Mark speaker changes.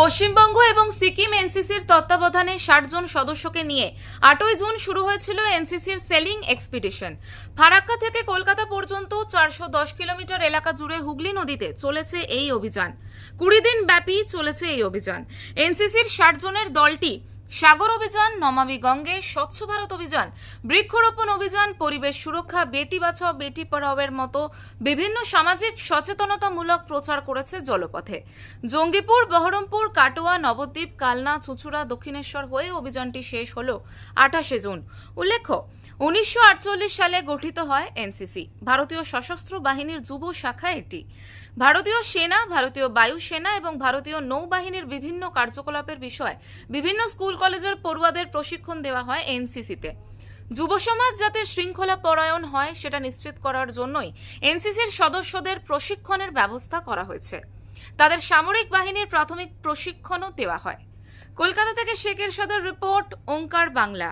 Speaker 1: পশ্চিমবঙ্গ এবং সিকিম এনসিসির তত্ত্বাবধানে ষাট জন সদস্যকে নিয়ে আটই জুন শুরু হয়েছিল এনসিসির সেলিং এক্সপিডিশন। ফারাক্কা থেকে কলকাতা পর্যন্ত চারশো দশ কিলোমিটার এলাকা জুড়ে হুগলি নদীতে চলেছে এই অভিযান। কুড়ি দিন ব্যাপী চলেছে এই অভিযান। এনসিসির ষাট জনের দলটি সাগর অভিযান, নমামি গঙ্গে, স্বচ্ছ ভারত অভিযান, বৃক্ষরোপণ অভিযান, পরিবেশ সুরক্ষা, বেটি বাঁচাও, বেটি পড়াওয়ের মতো বিভিন্ন সামাজিক সচেতনতামূলক প্রচার করেছে জলপথে। জঙ্গিপুর, বহরমপুর, কাটোয়া, নবদ্বীপ, কালনা, চুঁচুড়া, দক্ষিণেশ্বর হয়ে অভিযানটি শেষ হল আঠাশে জুন। উল্লেখ্য, উনিশশো আটচল্লিশ সালে গঠিত হয় এনসিসি, ভারতীয় সশস্ত্র বাহিনীর যুব শাখা এটি। ভারতীয় সেনা, ভারতীয় বায়ুসেনা এবং ভারতীয় নৌবাহিনীর বিভিন্ন কার্যকলাপের বিষয় বিভিন্ন স্কুল কলেজের পড়ুয়াদের প্রশিক্ষণ দেওয়া হয় এনসিসিতে। যুব সমাজ যাতে শৃঙ্খলা পরায়ণ হয়, সেটা নিশ্চিত করার জন্যই এনসিসির সদস্যদের প্রশিক্ষণের ব্যবস্থা করা হয়েছে। তাদের সামরিক বাহিনীর প্রাথমিক প্রশিক্ষণও দেওয়া হয়। কলকাতা থেকে শেখের সদর রিপোর্ট, ওঙ্কার বাংলা।